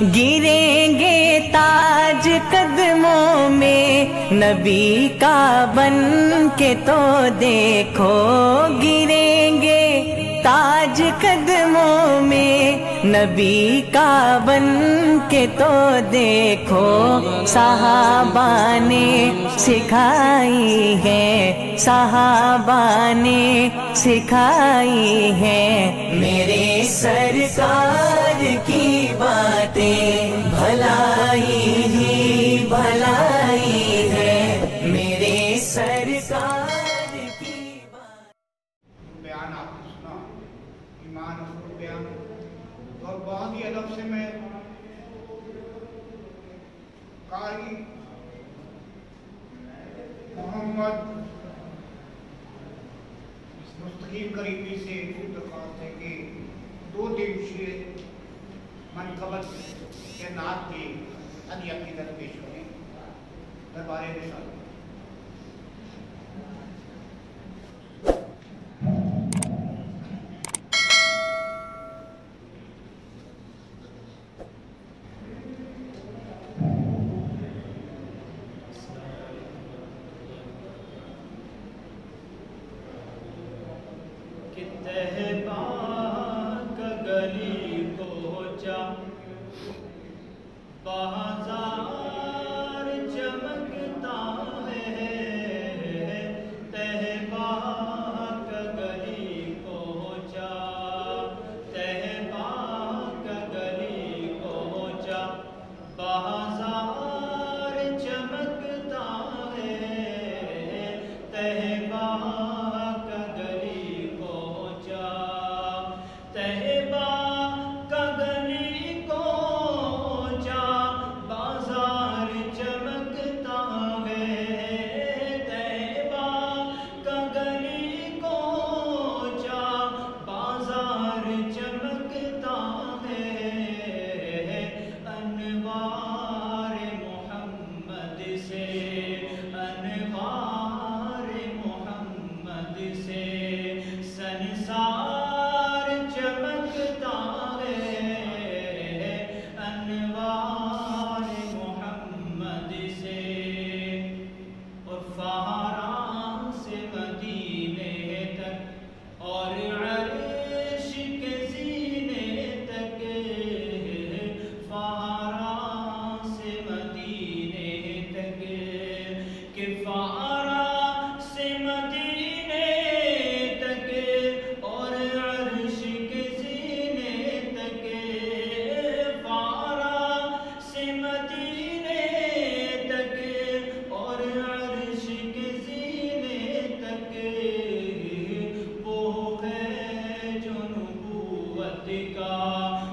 गिरेंगे ताज कदमों में, नबी का बन के तो देखो, गिरेंगे ताज कदमों में, नबी का बन के तो देखो, साहबा ने सिखाई है, साहबा ने सिखाई है, मेरे सरकार बातें भलाई ही भलाई है। मेरे सरकार की बयान आपने सुना, ईमान बयान। और बहुत ही से मैं मोहम्मद मुस्तकीम करीबी से दरख्वास्त है कि दो दिवसीय मनकबत के नात की अन्य अकीदत पेश दरबारे दरबार रिसालत Baha नबूवत